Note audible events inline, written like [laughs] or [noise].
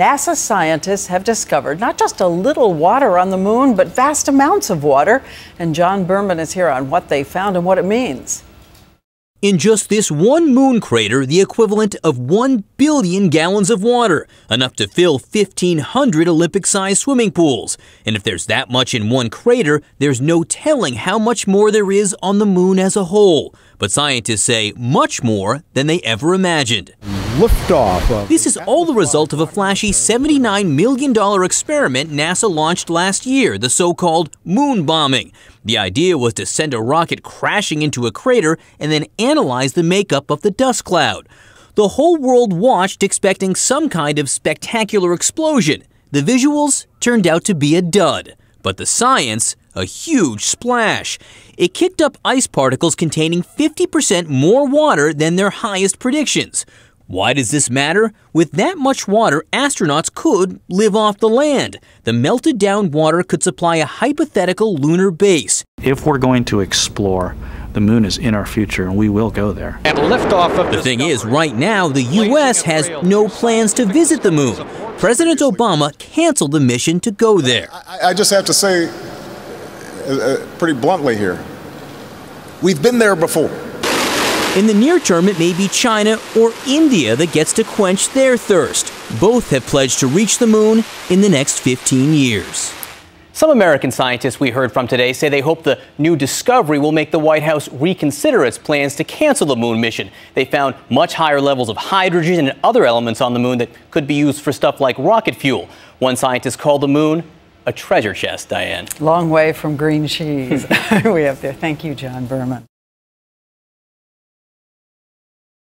NASA scientists have discovered not just a little water on the moon, but vast amounts of water. And John Berman is here on what they found and what it means. In just this one moon crater, the equivalent of 1 billion gallons of water, enough to fill 1,500 Olympic sized swimming pools. And if there's that much in one crater, there's no telling how much more there is on the moon as a whole. But scientists say much more than they ever imagined liftoff. This is all the result of a flashy $79 million experiment NASA launched last year, the so-called moon bombing. The idea was to send a rocket crashing into a crater and then analyze the makeup of the dust cloud. The whole world watched expecting some kind of spectacular explosion. The visuals turned out to be a dud, but the science, a huge splash. It kicked up ice particles containing 50% more water than their highest predictions. Why does this matter? With that much water, astronauts could live off the land. The melted down water could supply a hypothetical lunar base. If we're going to explore, the moon is in our future and we will go there. And liftoff of The thing is, right now, the U.S. has no plans to visit the moon. President Obama canceled the mission to go there. I, I just have to say, uh, uh, pretty bluntly here, we've been there before. In the near term, it may be China or India that gets to quench their thirst. Both have pledged to reach the moon in the next 15 years. Some American scientists we heard from today say they hope the new discovery will make the White House reconsider its plans to cancel the moon mission. They found much higher levels of hydrogen and other elements on the moon that could be used for stuff like rocket fuel. One scientist called the moon a treasure chest, Diane. Long way from green cheese [laughs] we have there. Thank you, John Berman.